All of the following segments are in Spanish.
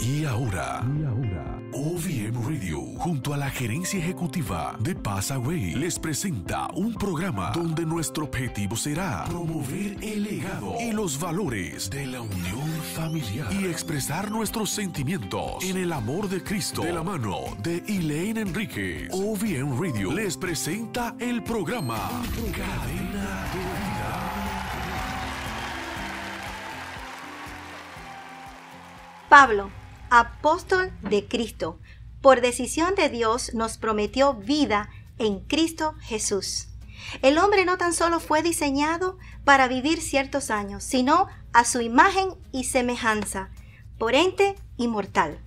Y ahora, OVM Radio, junto a la gerencia ejecutiva de Passaway, les presenta un programa donde nuestro objetivo será promover el legado y los valores de la unión familiar y expresar nuestros sentimientos en el amor de Cristo de la mano de Elaine Enríquez. OVM Radio les presenta el programa Cadena de Vida. Pablo, apóstol de Cristo, por decisión de Dios nos prometió vida en Cristo Jesús. El hombre no tan solo fue diseñado para vivir ciertos años, sino a su imagen y semejanza, por ente inmortal.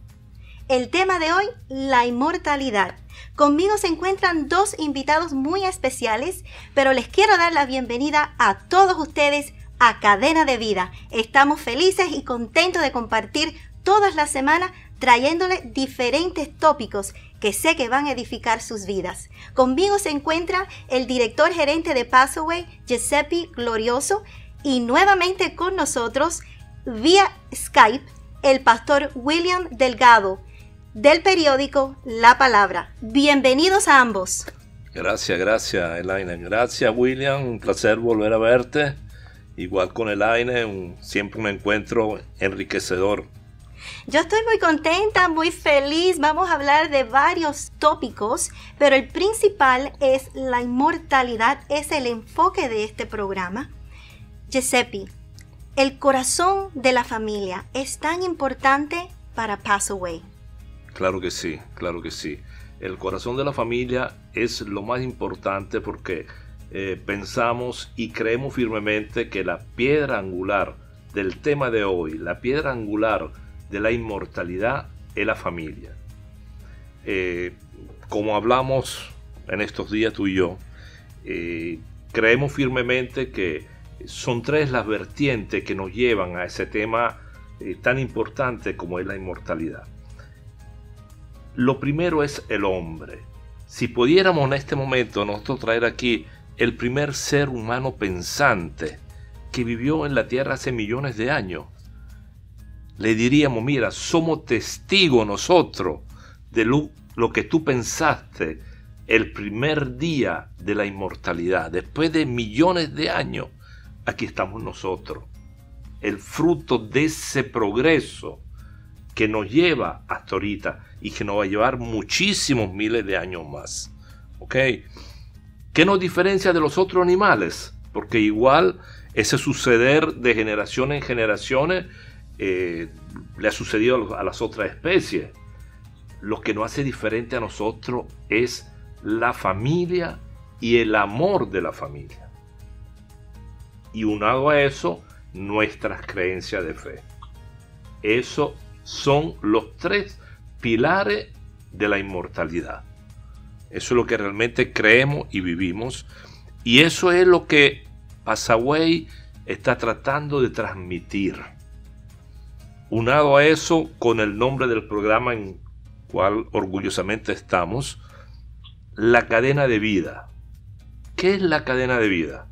El tema de hoy, la inmortalidad. Conmigo se encuentran dos invitados muy especiales, pero les quiero dar la bienvenida a todos ustedes a Cadena de Vida. Estamos felices y contentos de compartir todas las semanas trayéndole diferentes tópicos que sé que van a edificar sus vidas. Conmigo se encuentra el director gerente de Passaway, Giuseppe Glorioso, y nuevamente con nosotros, vía Skype, el pastor William Delgado, del periódico La Palabra. Bienvenidos a ambos. Gracias, gracias, Elaine. Gracias, William. Un placer volver a verte. Igual con Elaine, siempre un encuentro enriquecedor. Yo estoy muy contenta, muy feliz. Vamos a hablar de varios tópicos, pero el principal es la inmortalidad, es el enfoque de este programa. Giuseppe, el corazón de la familia es tan importante para Passaway. Claro que sí, claro que sí. El corazón de la familia es lo más importante porque eh, pensamos y creemos firmemente que la piedra angular del tema de hoy, la piedra angular de la inmortalidad es la familia. Eh, como hablamos en estos días tú y yo, eh, creemos firmemente que son tres las vertientes que nos llevan a ese tema eh, tan importante como es la inmortalidad. Lo primero es el hombre. Si pudiéramos en este momento nosotros traer aquí el primer ser humano pensante que vivió en la Tierra hace millones de años, le diríamos, mira, somos testigos nosotros de lo, lo, que tú pensaste el primer día de la inmortalidad. Después de millones de años, aquí estamos nosotros. El fruto de ese progreso que nos lleva hasta ahorita y que nos va a llevar muchísimos miles de años más. ¿Ok? ¿Qué nos diferencia de los otros animales? Porque igual ese suceder de generación en generaciones eh, le ha sucedido a las otras especies. Lo que nos hace diferente a nosotros es la familia y el amor de la familia. Y unado a eso, nuestras creencias de fe. Eso son los tres pilares de la inmortalidad. Eso es lo que realmente creemos y vivimos. Y eso es lo que Pasaway está tratando de transmitir. Unado a eso, con el nombre del programa en cual orgullosamente estamos, la cadena de vida. ¿Qué es la cadena de vida?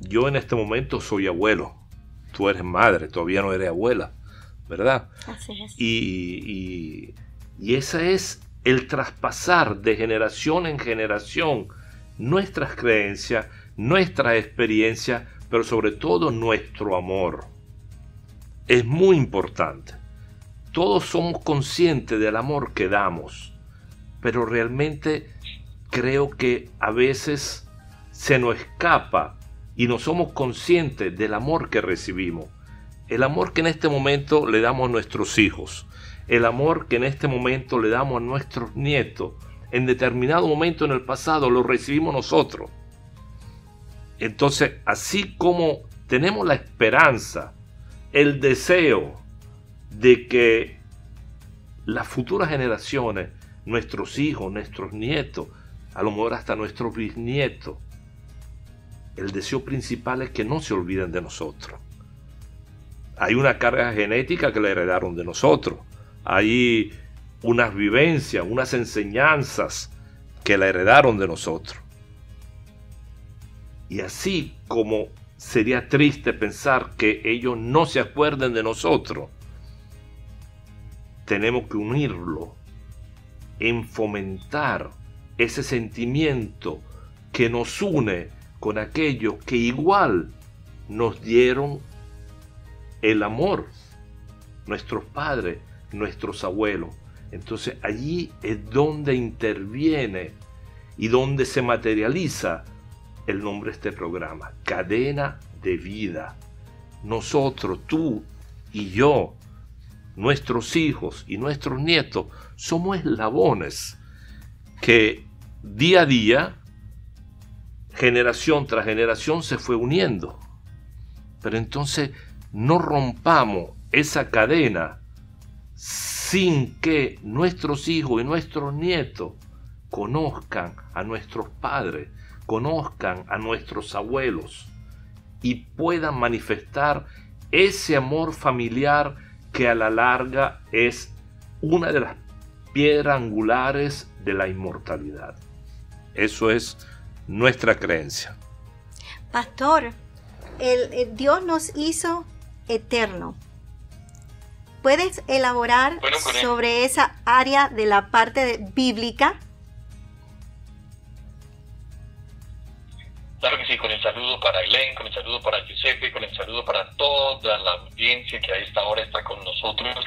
Yo en este momento soy abuelo. Tú eres madre, todavía no eres abuela, ¿verdad? Así es. Y, y, y ese es el traspasar de generación en generación nuestras creencias, nuestra experiencia, pero sobre todo nuestro amor es muy importante. Todos somos conscientes del amor que damos, pero realmente creo que a veces se nos escapa y no somos conscientes del amor que recibimos. El amor que en este momento le damos a nuestros hijos, el amor que en este momento le damos a nuestros nietos, en determinado momento en el pasado lo recibimos nosotros. Entonces, así como tenemos la esperanza el deseo de que las futuras generaciones, nuestros hijos, nuestros nietos, a lo mejor hasta nuestros bisnietos, el deseo principal es que no se olviden de nosotros. Hay una carga genética que le heredaron de nosotros. Hay unas vivencias, unas enseñanzas que la heredaron de nosotros. Y así como sería triste pensar que ellos no se acuerden de nosotros. tenemos que unirlo en fomentar ese sentimiento que nos une con aquellos que igual nos dieron el amor, nuestros padres, nuestros abuelos. Entonces allí es donde interviene y donde se materializa el nombre de este programa, cadena de vida. Nosotros, tú y yo, nuestros hijos y nuestros nietos, somos eslabones que día a día, generación tras generación, se fue uniendo. Pero entonces no rompamos esa cadena sin que nuestros hijos y nuestros nietos conozcan a nuestros padres, conozcan a nuestros abuelos y puedan manifestar ese amor familiar que a la larga es una de las piedras angulares de la inmortalidad. Eso es nuestra creencia. Pastor, el, Dios nos hizo eterno. ¿Puedes elaborar sobre esa área de la parte bíblica? Claro que sí, con el saludo para Elaine, con el saludo para Giuseppe, con el saludo para toda la audiencia que a esta hora está con nosotros.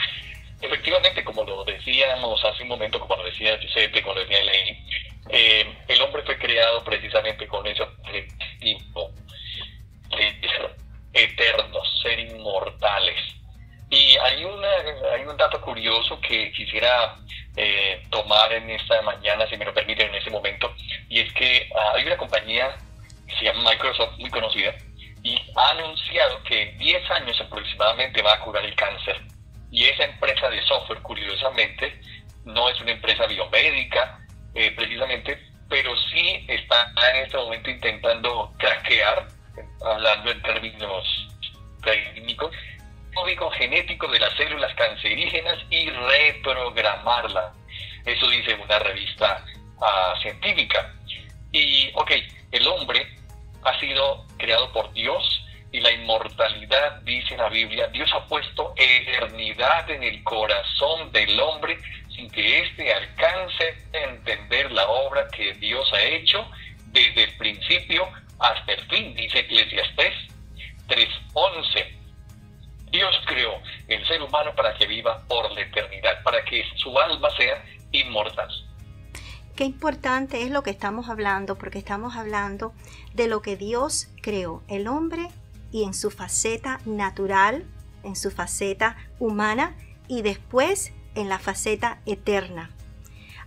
Efectivamente, como lo decíamos hace un momento, como lo decía Giuseppe, como lo decía Elaine, eh, el hombre fue creado precisamente con ese objetivo de ser eternos, ser inmortales. Y hay, una, hay un dato curioso que quisiera eh, tomar en esta mañana, si me lo permiten en ese momento, y es que ah, hay una compañía se llama Microsoft, muy conocida, y ha anunciado que en 10 años aproximadamente va a curar el cáncer. Y esa empresa de software, curiosamente, no es una empresa biomédica, eh, precisamente, pero sí está en este momento intentando craquear, hablando en términos técnicos, código genético de las células cancerígenas y reprogramarla. Eso dice una revista ah, científica. Y, ok, el hombre ha sido creado por Dios y la inmortalidad, dice la Biblia, Dios ha puesto eternidad en el corazón del hombre sin que éste alcance a entender la obra que Dios ha hecho desde el principio hasta el fin, dice Eclesiastés 3.11. Dios creó el ser humano para que viva por la eternidad, para que su alma sea inmortal. Qué importante es lo que estamos hablando, porque estamos hablando de lo que Dios creó, el hombre y en su faceta natural, en su faceta humana y después en la faceta eterna.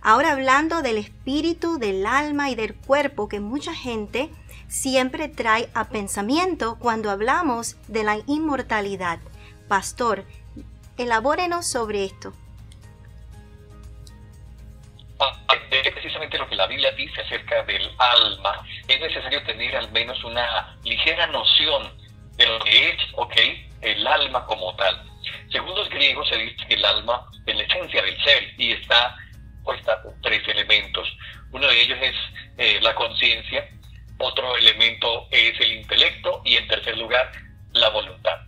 Ahora hablando del espíritu, del alma y del cuerpo que mucha gente siempre trae a pensamiento cuando hablamos de la inmortalidad. Pastor, elabórenos sobre esto. Es precisamente lo que la Biblia dice acerca del alma. Es necesario tener al menos una ligera noción de lo que es, ok, el alma como tal. Según los griegos se dice que el alma es la esencia del ser y está puesta por tres elementos. Uno de ellos es eh, la conciencia, otro elemento es el intelecto y en tercer lugar la voluntad.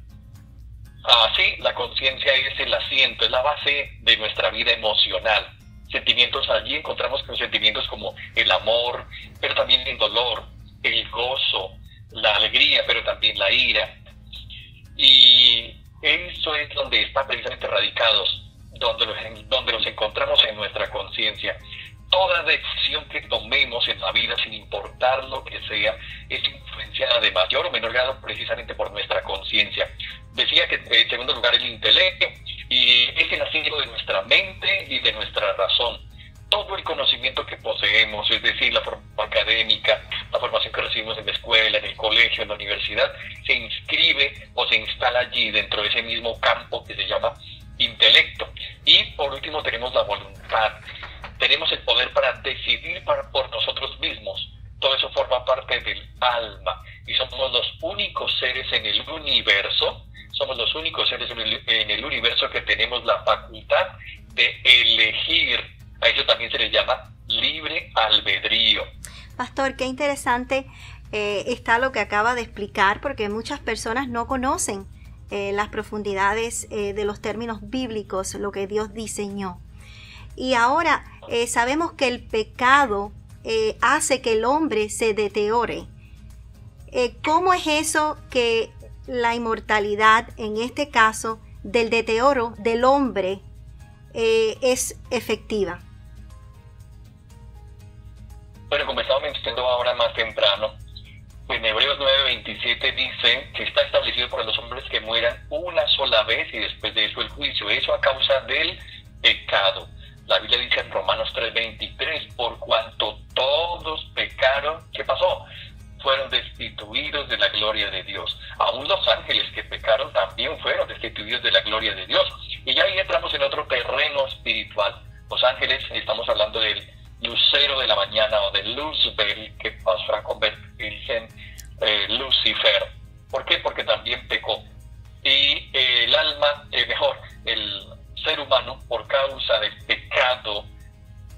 Así, la conciencia es el asiento, es la base de nuestra vida emocional. Sentimientos allí encontramos con sentimientos como el amor, pero también el dolor, el gozo, la alegría, pero también la ira. Y eso es donde están precisamente radicados, donde los, donde los encontramos en nuestra conciencia. Toda decisión que tomemos en la vida, sin importar lo que sea, es influenciada de mayor o menor grado precisamente por nuestra conciencia. Decía que en segundo lugar el intelecto, y es el asiento de nuestra mente y de nuestra razón todo el conocimiento que poseemos, es decir, la formación académica, la formación que recibimos en la escuela, en el colegio, en la universidad, se inscribe o se instala allí dentro de ese mismo campo que se llama intelecto. Y por último tenemos la voluntad. Tenemos el poder para decidir por nosotros mismos. Todo eso forma parte del alma y somos los únicos seres en el universo, somos los únicos seres en el universo que tenemos la facultad de elegir a eso también se le llama libre albedrío. Pastor, qué interesante eh, está lo que acaba de explicar, porque muchas personas no conocen eh, las profundidades eh, de los términos bíblicos, lo que Dios diseñó. Y ahora sabemos que el pecado hace que el hombre se deteriore. ¿Cómo es eso que la inmortalidad, en este caso, del deterioro del hombre, es efectiva? Bueno, como estaba mencionando ahora más temprano, en Hebreos 9:27 dice que está establecido por los hombres que mueran una sola vez y después de eso el juicio. Eso a causa del pecado. La Biblia dice en Romanos 3:23, por cuanto todos pecaron, ¿qué pasó? Fueron destituidos de la gloria de Dios. Aún los ángeles que pecaron también fueron destituidos de la gloria de Dios. Y ya ahí entramos en otro terreno espiritual. Los ángeles, estamos hablando del lucero de la mañana o de Luzbel, que pasó a convertirse en eh, Lucifer. ¿Por qué? Porque también pecó. Y eh, el alma, eh, mejor, el ser humano, por causa del pecado,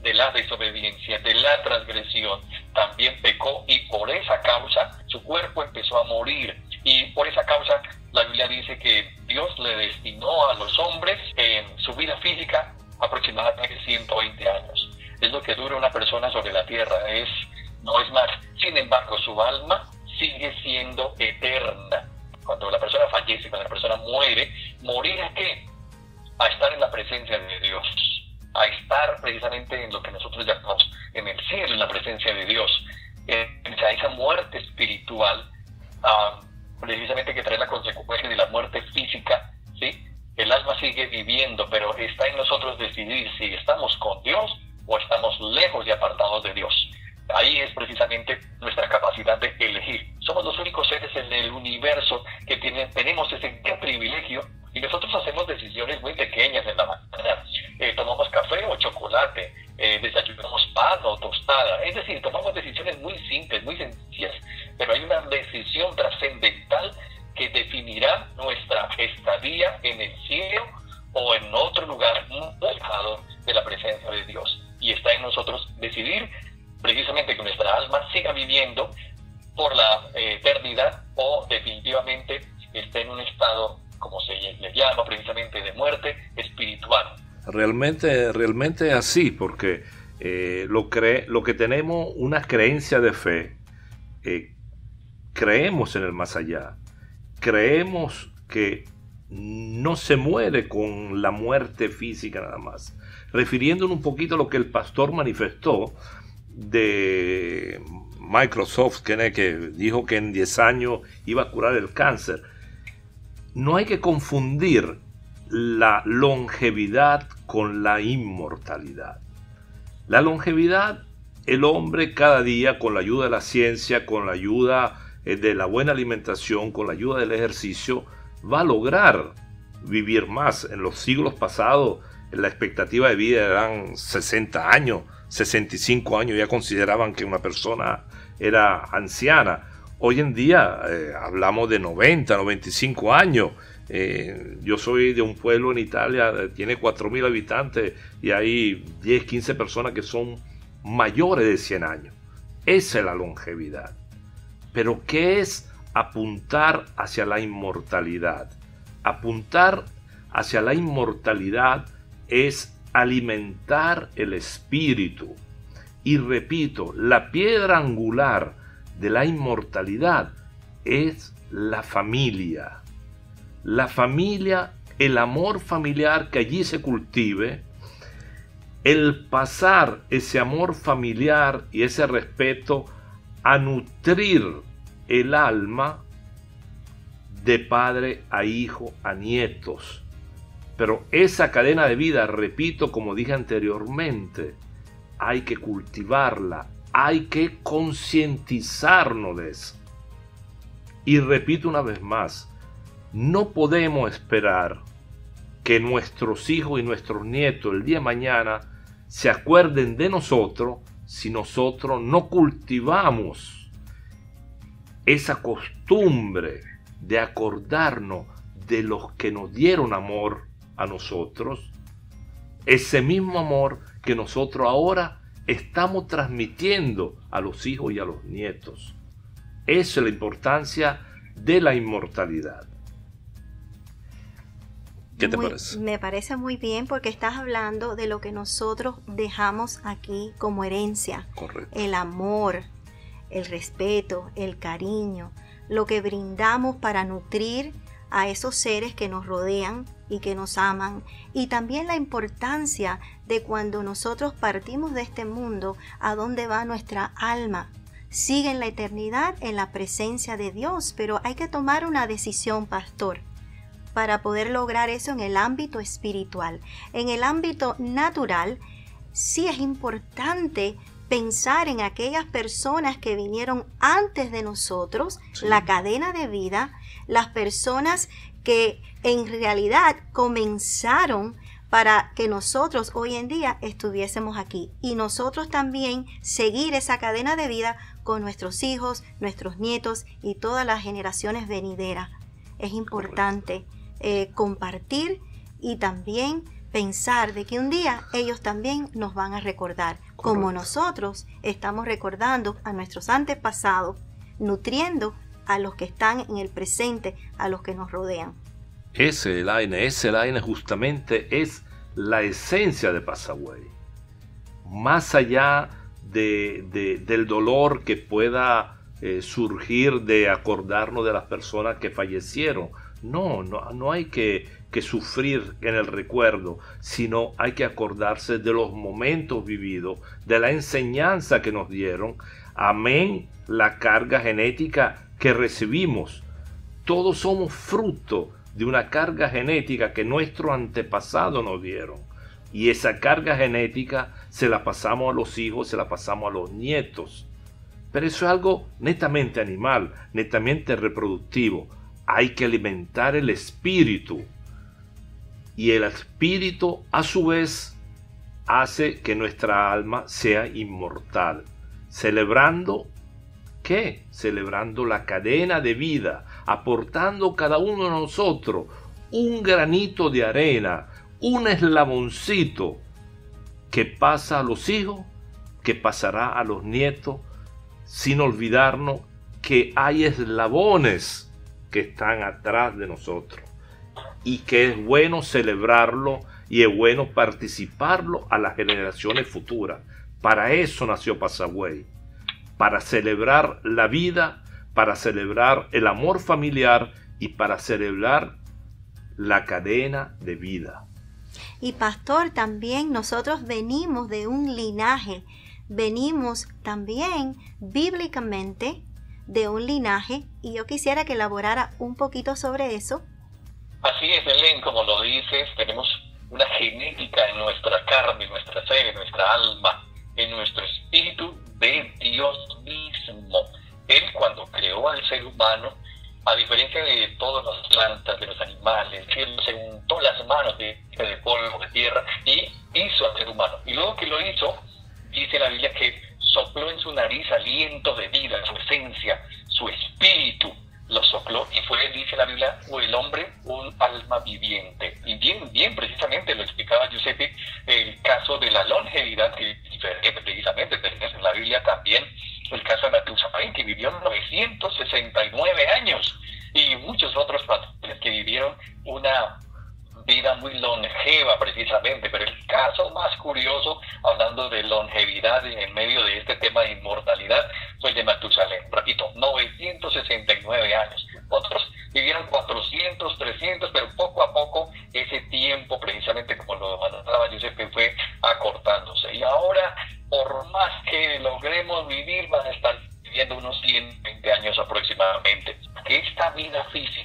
de la desobediencia, de la transgresión, también pecó y por esa causa su cuerpo empezó a morir. Y por esa causa la Biblia dice que Dios le destinó a los hombres en su vida física aproximadamente 120 años es lo que dura una persona sobre la tierra, es no es más. Sin embargo, su alma sigue siendo eterna. Cuando la persona fallece, cuando la persona muere, morir a qué? A estar en la presencia de Dios, a estar precisamente en lo que nosotros llamamos en el cielo, en la presencia de Dios. Eh, esa muerte espiritual, ah, precisamente que trae la consecuencia de la muerte física, ¿sí? El alma sigue viviendo, pero está en nosotros decidir si estamos con Dios o estamos lejos y apartados de Dios. Ahí es precisamente nuestra capacidad de elegir. Somos los únicos seres en el universo que tenemos ese privilegio y nosotros hacemos decisiones muy pequeñas en la mañana. Eh, tomamos café o chocolate, eh, desayunamos pan o tostada. Es decir, tomamos decisiones muy simples, muy sencillas, pero hay una decisión trascendental Realmente, realmente así, porque eh, lo, cree, lo que tenemos una creencia de fe, eh, creemos en el más allá, creemos que no se muere con la muerte física nada más, refiriéndonos un poquito a lo que el pastor manifestó de Microsoft, que dijo que en 10 años iba a curar el cáncer. No hay que confundir la longevidad con la inmortalidad. La longevidad, el hombre cada día con la ayuda de la ciencia, con la ayuda eh, de la buena alimentación, con la ayuda del ejercicio, va a lograr vivir más. En los siglos pasados la expectativa de vida eran 60 años, 65 años, ya consideraban que una persona era anciana. Hoy en día eh, hablamos de 90, 95 años. Eh, yo soy de un pueblo en Italia, eh, tiene 4.000 habitantes y hay 10, 15 personas que son mayores de 100 años. Esa es la longevidad. Pero ¿qué es apuntar hacia la inmortalidad? Apuntar hacia la inmortalidad es alimentar el espíritu. Y repito, la piedra angular de la inmortalidad es la familia. La familia, el amor familiar que allí se cultive, el pasar ese amor familiar y ese respeto a nutrir el alma de padre a hijo, a nietos, pero esa cadena de vida, repito, como dije anteriormente, hay que cultivarla, hay que concientizarnos de eso. Y repito una vez más, no podemos esperar que nuestros hijos y nuestros nietos el día de mañana se acuerden de nosotros si nosotros no cultivamos esa costumbre de acordarnos de los que nos dieron amor a nosotros, ese mismo amor que nosotros ahora estamos transmitiendo a los hijos y a los nietos. Esa es la importancia de la inmortalidad. ¿Qué te parece? Me parece muy bien porque estás hablando de lo que nosotros dejamos aquí como herencia. Correcto. El amor, el respeto, el cariño, lo que brindamos para nutrir a esos seres que nos rodean y que nos aman, y también la importancia de cuando nosotros partimos de este mundo, a dónde va nuestra alma. Sigue en la eternidad en la presencia de Dios, pero hay que tomar una decisión, pastor, para poder lograr eso en el ámbito espiritual. En el ámbito natural, sí es importante pensar en aquellas personas que vinieron antes de nosotros, la cadena de vida, las personas que en realidad comenzaron para que nosotros hoy en día estuviésemos aquí y nosotros también seguir esa cadena de vida con nuestros hijos, nuestros nietos y todas las generaciones venideras. Es importante eh, compartir y también pensar de que un día ellos también nos van a recordar, como nosotros estamos recordando a nuestros antepasados, nutriendo a los que están en el presente, a los que nos rodean. Ese Elaine, ese Elaine justamente es la esencia de Pasagüey. Más allá de, del dolor que pueda eh, surgir de acordarnos de las personas que fallecieron, no, no, no hay que que sufrir en el recuerdo, sino hay que acordarse de los momentos vividos, de la enseñanza que nos dieron. Amén, la carga genética que recibimos. Todos somos fruto de una carga genética que nuestros antepasados nos dieron. Y esa carga genética se la pasamos a los hijos, se la pasamos a los nietos. Pero eso es algo netamente animal, netamente reproductivo. Hay que alimentar el espíritu y el espíritu a su vez hace que nuestra alma sea inmortal, celebrando ¿qué? Celebrando la cadena de vida, aportando cada uno de nosotros un granito de arena, un eslaboncito que pasa a los hijos, que pasará a los nietos, sin olvidarnos que hay eslabones que están atrás de nosotros y que es bueno celebrarlo y es bueno participarlo a las generaciones futuras. Para eso nació Pasagüey, para celebrar la vida, para celebrar el amor familiar y para celebrar la cadena de vida. Y pastor, también nosotros venimos de un linaje, venimos también bíblicamente de un linaje y yo quisiera que elaborara un poquito sobre eso Así es, Belén, como lo dices, tenemos una genética en nuestra carne, en nuestra ser, en nuestra alma, en nuestro espíritu de Dios mismo. Él cuando creó al ser humano, a diferencia de todas las plantas, de los animales, él se untó las manos de, de polvo, de tierra y hizo al ser humano. Y luego que lo hizo, dice la Biblia que sopló en su nariz aliento de vida, su esencia, su espíritu lo sopló y fue, dice la Biblia, o el hombre un alma viviente. Y bien, bien precisamente lo explicaba Giuseppe, el caso de la longevidad, que precisamente, tenemos en la Biblia también el caso de Matusalén, que vivió 969 años, y muchos otros patrones que vivieron una vida muy longeva precisamente, pero el caso más curioso, hablando de longevidad en medio de este tema de inmortalidad, fue el de Matusalén. Repito, 969 años. Otros vivieron 400, 300, pero poco a poco ese tiempo, precisamente como lo mandaba Giuseppe, fue acortándose. Y ahora, por más que logremos vivir, van a estar viviendo unos 120 años aproximadamente. Esta vida física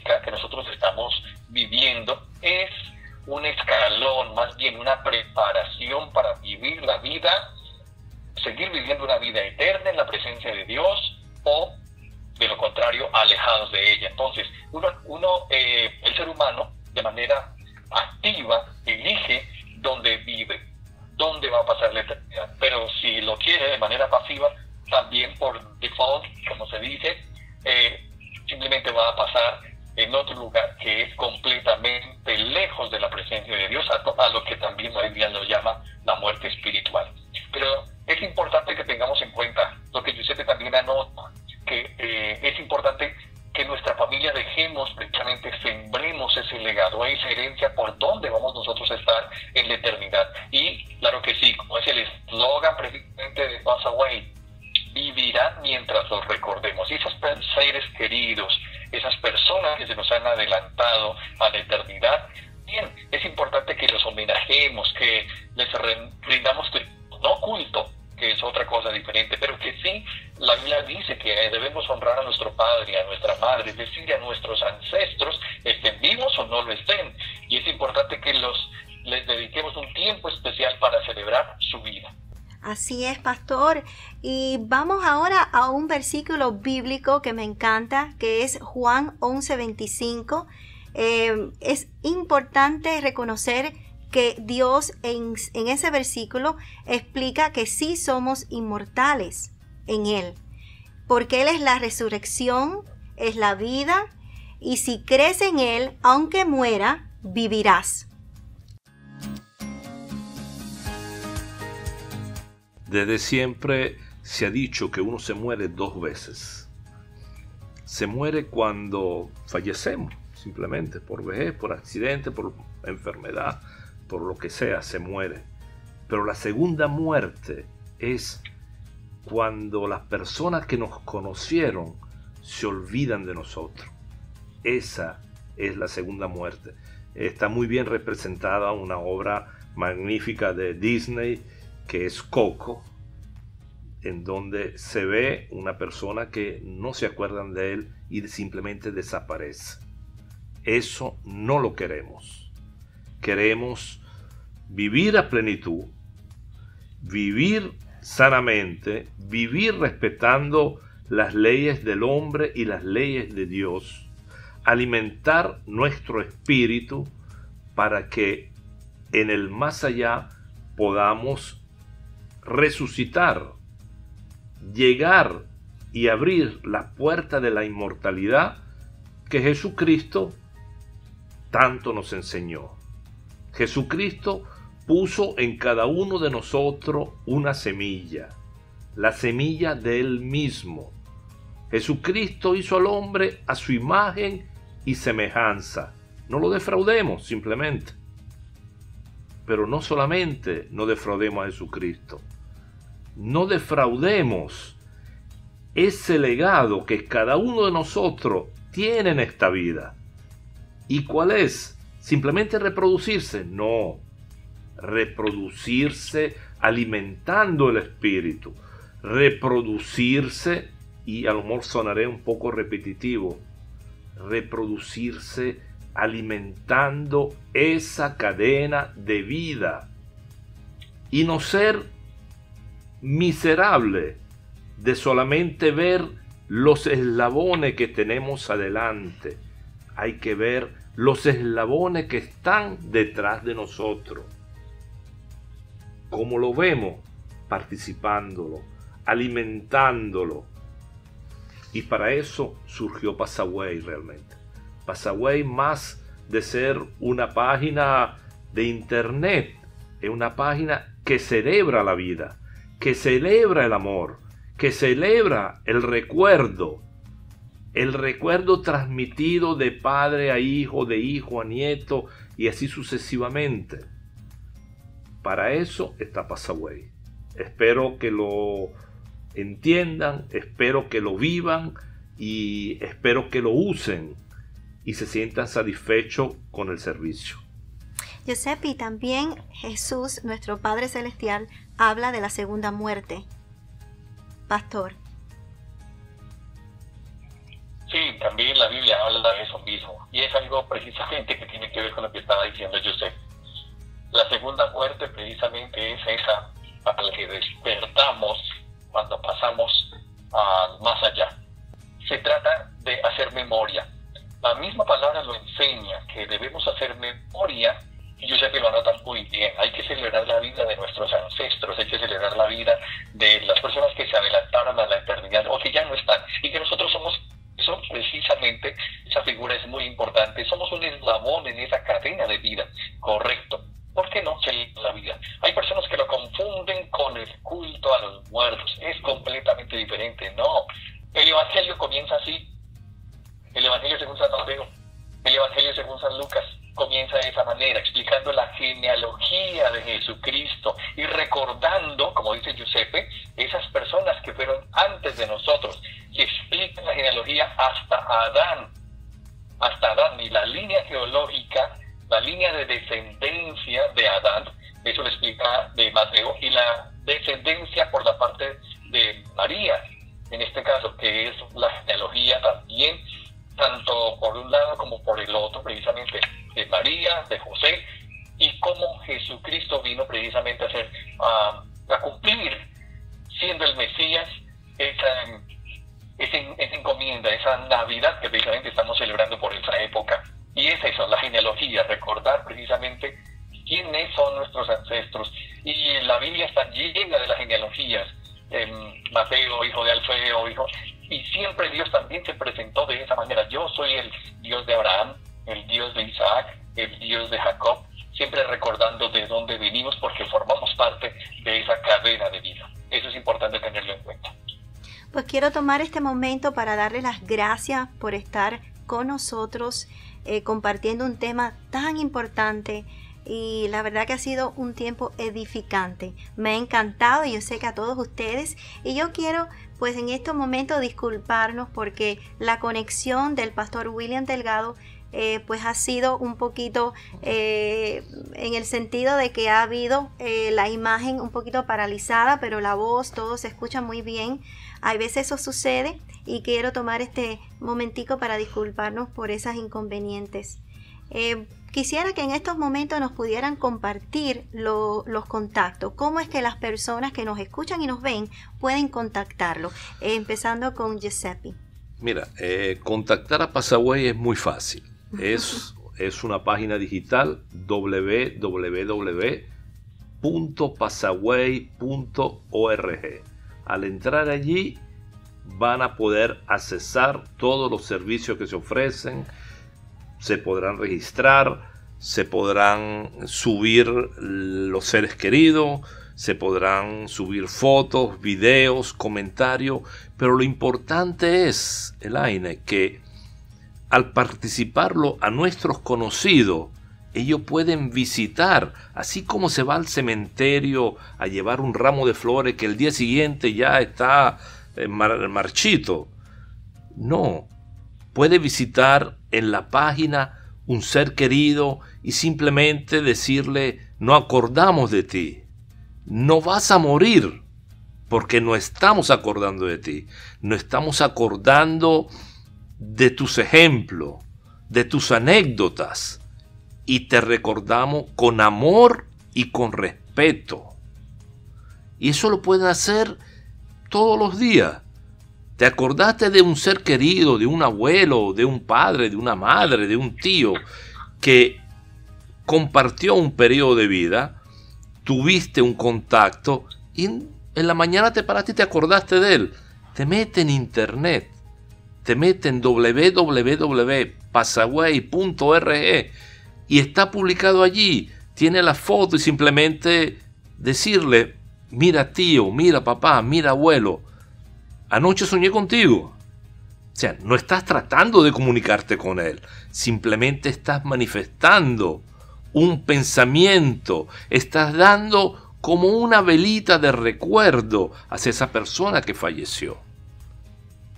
precisamente de Pass Away, vivirán mientras los recordemos. Esos seres queridos, esas personas que se nos han adelantado a la eternidad, bien, es importante que los homenajemos, que les brindamos no culto, que es otra cosa diferente, pero que sí, la Biblia dice que debemos honrar a nuestro padre, a nuestra madre, es decir, a nuestros ancestros, estén vivos o no lo estén. Y es importante que los les dediquemos un tiempo especial para celebrar su vida. Así es, pastor. Y vamos ahora a un versículo bíblico que me encanta, que es Juan 11:25. Eh, es importante reconocer que Dios en, en ese versículo explica que sí somos inmortales en Él, porque Él es la resurrección, es la vida, y si crees en Él, aunque muera, vivirás. Desde siempre se ha dicho que uno se muere dos veces. Se muere cuando fallecemos, simplemente por vejez, por accidente, por enfermedad, por lo que sea, se muere. Pero la segunda muerte es cuando las personas que nos conocieron se olvidan de nosotros. Esa es la segunda muerte. Está muy bien representada una obra magnífica de Disney que es Coco, en donde se ve una persona que no se acuerdan de él y simplemente desaparece. Eso no lo queremos. Queremos vivir a plenitud, vivir sanamente, vivir respetando las leyes del hombre y las leyes de Dios, alimentar nuestro espíritu para que en el más allá podamos resucitar, llegar y abrir la puerta de la inmortalidad que Jesucristo tanto nos enseñó. Jesucristo puso en cada uno de nosotros una semilla, la semilla de Él mismo. Jesucristo hizo al hombre a su imagen y semejanza. No lo defraudemos simplemente. Pero no solamente no defraudemos a Jesucristo, no defraudemos ese legado que cada uno de nosotros tiene en esta vida. ¿Y cuál es? ¿Simplemente reproducirse? No. Reproducirse alimentando el espíritu. Reproducirse, y a lo mejor sonaré un poco repetitivo, reproducirse alimentando esa cadena de vida. Y no ser miserable de solamente ver los eslabones que tenemos adelante. Hay que ver los eslabones que están detrás de nosotros. Como lo vemos, participándolo, alimentándolo. Y para eso surgió Pasaway realmente. Pasaway más de ser una página de internet, es una página que celebra la vida, que celebra el amor, que celebra el recuerdo, el recuerdo transmitido de padre a hijo, de hijo a nieto y así sucesivamente. Para eso está Passaway. Espero que lo entiendan, espero que lo vivan y espero que lo usen y se sientan satisfechos con el servicio. Giuseppe, y también Jesús, nuestro Padre Celestial, habla de la segunda muerte. Pastor. Sí, también la Biblia habla de eso mismo. Y es algo precisamente que tiene que ver con lo que estaba diciendo José. La segunda muerte precisamente es esa a la que despertamos cuando pasamos a más allá. Se trata de hacer memoria. La misma palabra lo enseña, que debemos hacer memoria yo sé que lo anotan muy bien. Hay que celebrar la vida de nuestros ancestros, hay que celebrar la vida de las personas que se adelantaron a la eternidad o que ya no están y que nosotros somos eso precisamente, esa figura es muy importante. Somos un eslabón en esa cadena de vida, correcto. ¿Por qué no la vida? Hay personas que lo confunden con el culto a los muertos. Es completamente diferente. No. El Evangelio comienza así. El Evangelio según San Mateo. El Evangelio según San Lucas comienza de esa manera, explicando la genealogía de Jesucristo y recordando, como dice Giuseppe, esas personas que fueron antes de nosotros, que explican la genealogía hasta Adán, hasta Adán, y la línea geológica, la línea de descendencia de Adán, eso lo explica de Mateo, y la descendencia por la parte de María, en este caso, que es la genealogía también tanto por un lado como por el otro, precisamente de María, de José, y cómo Jesucristo vino precisamente a hacer, a, cumplir, siendo el Mesías, esa, esa, encomienda, esa Navidad que precisamente estamos celebrando por esa época. Y es eso, la genealogía, recordar precisamente quiénes son nuestros ancestros. Y la Biblia está llena de las genealogías. Mateo, hijo de Alfeo, hijo. Y siempre Dios también se presentó de esa manera. Yo soy el Dios de Abraham, el Dios de Isaac, el Dios de Jacob, siempre recordando de dónde venimos porque formamos parte de esa cadena de vida. Eso es importante tenerlo en cuenta. Pues quiero tomar este momento para darle las gracias por estar con nosotros eh, compartiendo un tema tan importante y la verdad que ha sido un tiempo edificante. Me ha encantado y yo sé que a todos ustedes y yo quiero pues en estos momentos disculparnos porque la conexión del pastor William Delgado eh, pues ha sido un poquito eh, en el sentido de que ha habido eh, la imagen un poquito paralizada, pero la voz, todo se escucha muy bien. Hay veces eso sucede y quiero tomar este momentico para disculparnos por esas inconvenientes. Quisiera que en estos momentos nos pudieran compartir los contactos. ¿Cómo es que las personas que nos escuchan y nos ven pueden contactarlo? empezando con Giuseppe. Mira, contactar a Pasaway es muy fácil. Es, es una página digital www.pasaway.org. Al entrar allí van a poder accesar todos los servicios que se ofrecen, se podrán registrar, se podrán subir los seres queridos, se podrán subir fotos, videos, comentarios, pero lo importante es, Elaine, que al participarlo a nuestros conocidos, ellos pueden visitar, así como se va al cementerio a llevar un ramo de flores que el día siguiente ya está eh, marchito. No, puede visitar en la página un ser querido y simplemente decirle, no acordamos de ti, no vas a morir, porque no estamos acordando de ti, no estamos acordando de tus ejemplos, de tus anécdotas, y te recordamos con amor y con respeto. Y eso lo pueden hacer todos los días. ¿Te acordaste de un ser querido, de un abuelo, de un padre, de una madre, de un tío que compartió un periodo de vida? Tuviste un contacto y en la mañana te paraste y te acordaste de él. Te mete en internet te mete en www.pasaway.org y está publicado allí. Tiene la foto y simplemente decirle, mira tío, mira papá, mira abuelo, anoche soñé contigo. O sea, no estás tratando de comunicarte con él, simplemente estás manifestando un pensamiento, estás dando como una velita de recuerdo hacia esa persona que falleció.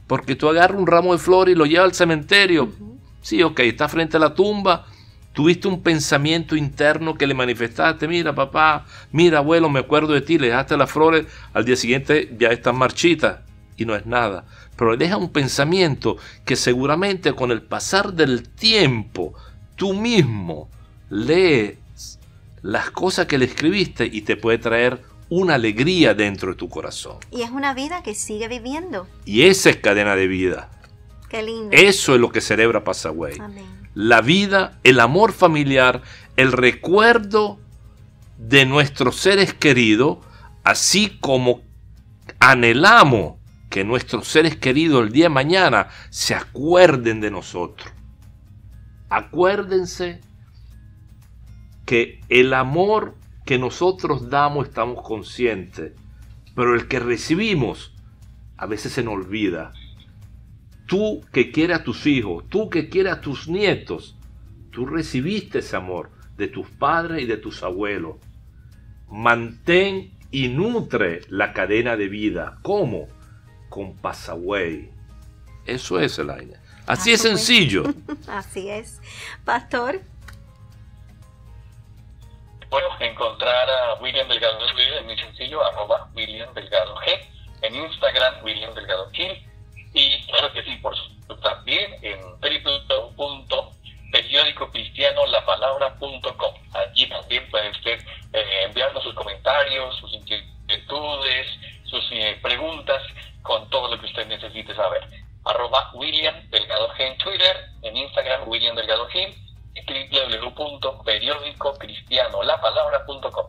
Porque tú agarras un ramo de flores y lo llevas al cementerio. Sí, ok, está frente a la tumba. Tuviste un pensamiento interno que le manifestaste. Mira, papá, mira, abuelo, me acuerdo de ti. Le dejaste las flores. Al día siguiente ya están marchitas y no es nada. Pero le deja un pensamiento que seguramente con el pasar del tiempo tú mismo lees las cosas que le escribiste y te puede traer una alegría dentro de tu corazón. Y es una vida que sigue viviendo. Y esa es cadena de vida. Qué lindo. Eso es lo que celebra Pasagüey. La vida, el amor familiar, el recuerdo de nuestros seres queridos, así como anhelamos que nuestros seres queridos el día de mañana se acuerden de nosotros. Acuérdense que el amor que nosotros damos estamos conscientes, pero el que recibimos a veces se nos olvida. Tú que quieres a tus hijos, tú que quieres a tus nietos, tú recibiste ese amor de tus padres y de tus abuelos. Mantén y nutre la cadena de vida. ¿Cómo? Con Passaway. Eso es, Elaine. Así es sencillo. Así es. Pastor. Bueno, encontrar a William Delgado es muy sencillo, arroba William Delgado G. En Instagram, William Delgado Gil. Y claro que sí, por supuesto, también en www.periódicocristianolapalabra.com. Allí también pueden usted eh, enviarnos sus comentarios, sus inquietudes, sus eh, preguntas con todo lo que usted necesite saber. Arroba William Delgado G en Twitter, en Instagram William Delgado G www.periódicocristianolapalabra.com.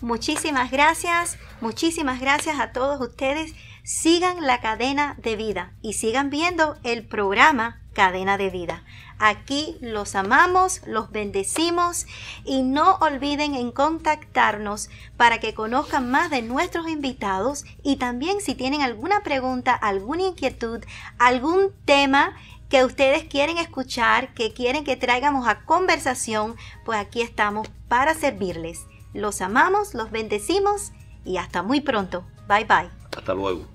Muchísimas gracias, muchísimas gracias a todos ustedes. Sigan la cadena de vida y sigan viendo el programa Cadena de Vida. Aquí los amamos, los bendecimos y no olviden en contactarnos para que conozcan más de nuestros invitados y también si tienen alguna pregunta, alguna inquietud, algún tema que ustedes quieren escuchar, que quieren que traigamos a conversación, pues aquí estamos para servirles. Los amamos, los bendecimos y hasta muy pronto. Bye bye. Hasta luego.